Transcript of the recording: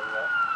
生了。